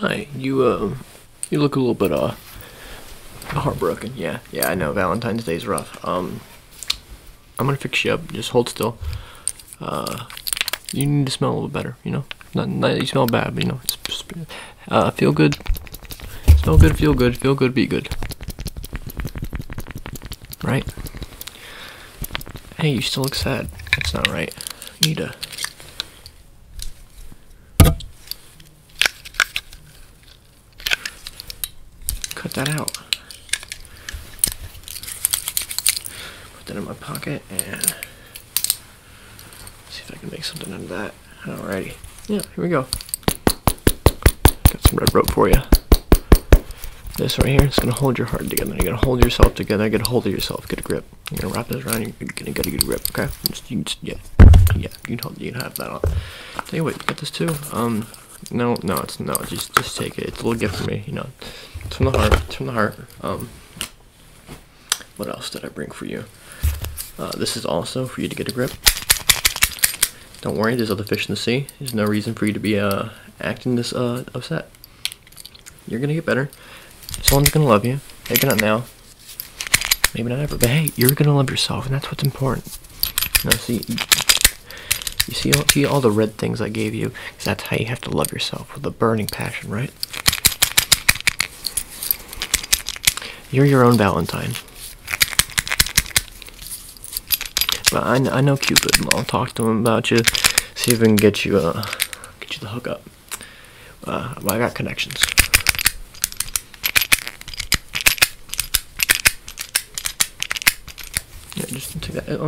Hi, you uh, you look a little bit uh heartbroken. Yeah, yeah, I know. Valentine's Day's rough. Um, I'm gonna fix you up. Just hold still. Uh, you need to smell a little better. You know, not, not you smell bad, but you know, it's uh, feel good. Smell good, feel good, feel good, be good. Right? Hey, you still look sad. That's not right. You need to. That out. Put that in my pocket and see if I can make something out of that. Alrighty. Yeah, here we go. Got some red rope for you. This right here is gonna hold your heart together. You're gonna hold yourself together. Get a hold of yourself. Get a grip. You're gonna wrap this around. You're gonna get a good grip. Okay. Just, you just, yeah, yeah. You can hold. You can have that on. Tell you what. You got this too. Um, no, no, it's no. Just, just take it. It's a little gift for me. You know, it's from the heart. It's from the heart. Um, what else did I bring for you? Uh, this is also for you to get a grip. Don't worry. There's other fish in the sea. There's no reason for you to be uh acting this uh upset. You're gonna get better. Someone's gonna love you. Maybe not now. Maybe not ever. But hey, you're gonna love yourself, and that's what's important. Now, see, you see all, see all the red things I gave you, because that's how you have to love yourself with a burning passion, right? You're your own Valentine. But I, I know Cupid, I'll talk to him about you, see if we can get you uh get you the hookup. Uh, I got connections. Yeah, just take that.